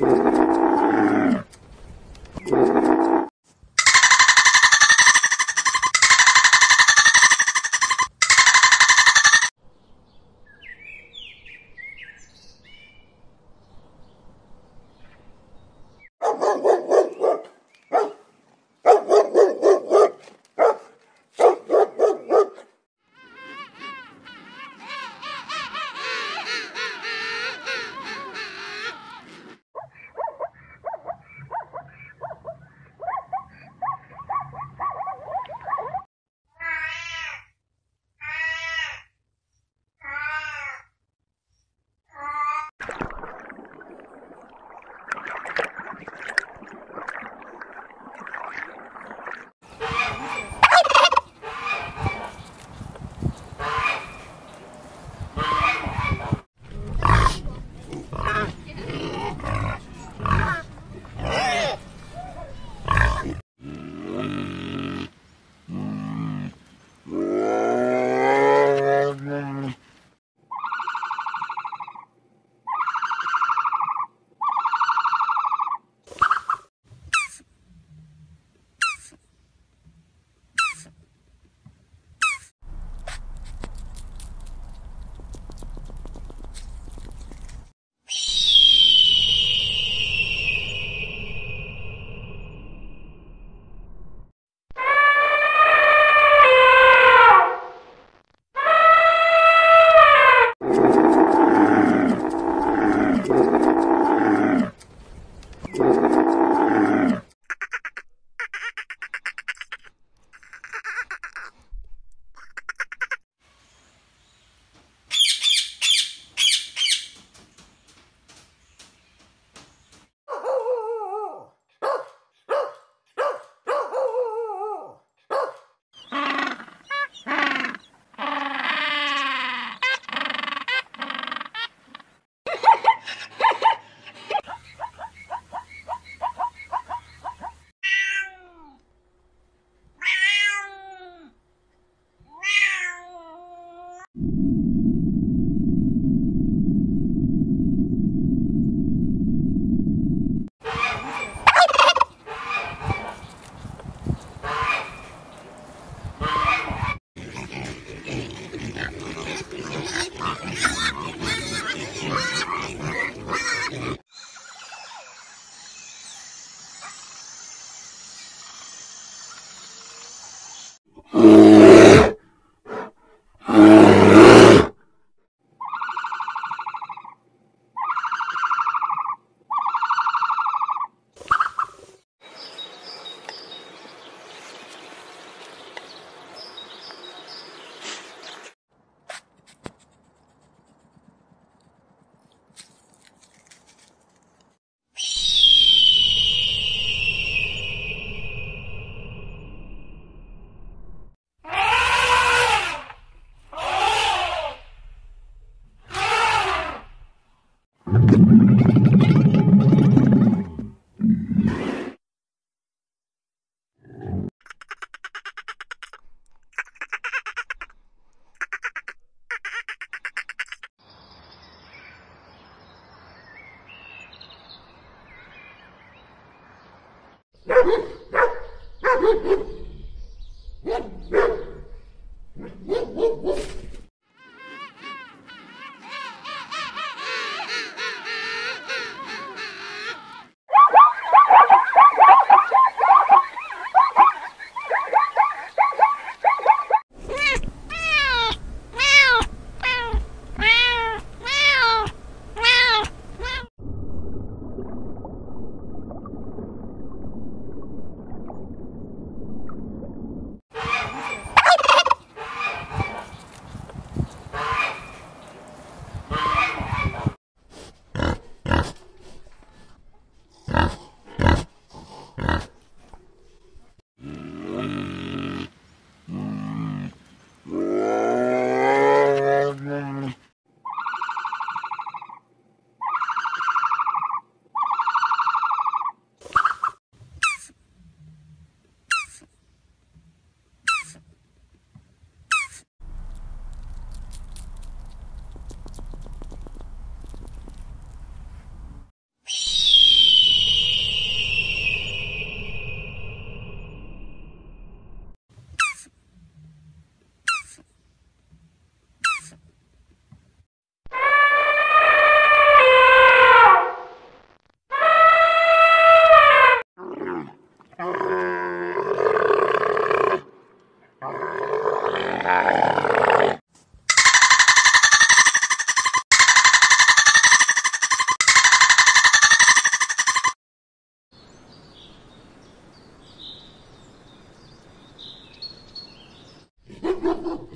Thank you. Ha ha ha!